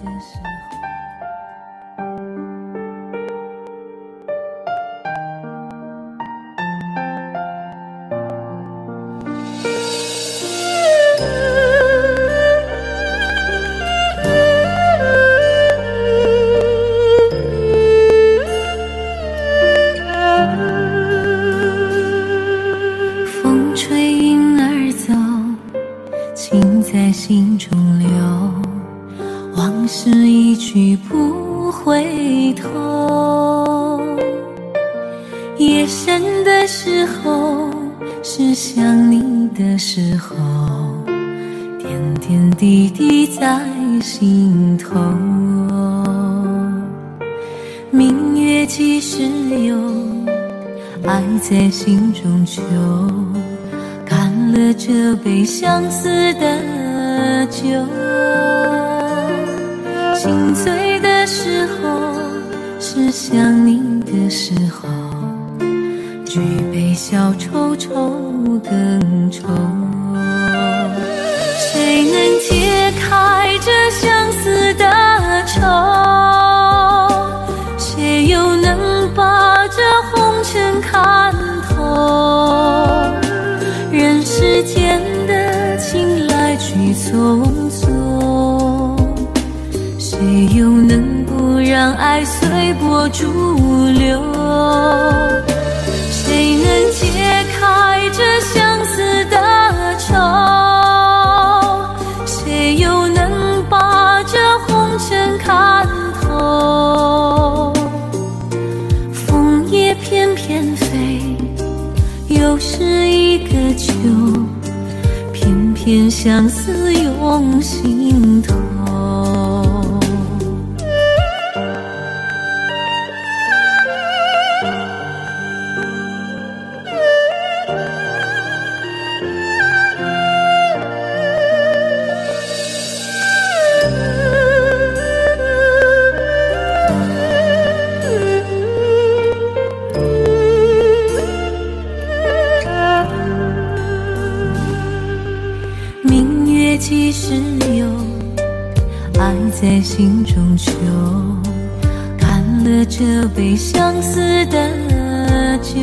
这时候。风吹云儿走，情在心中留。往事一去不回头。夜深的时候，是想你的时候，点点滴滴在心头。明月几时有？爱在心中求。干了这杯相思的酒，是想你的时候。举杯消愁愁更愁，谁能解开这相思的愁？谁又能把这红尘看透？人世间的情来去匆匆，谁又能不让爱随波逐流？谁能解开这相思的愁？谁又能把这红尘看透？枫叶翩翩飞，又是一个秋，偏偏相思涌心头。几时有？爱在心中求。干了这杯相思的酒，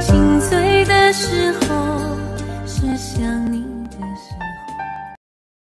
心醉的时候，是想你。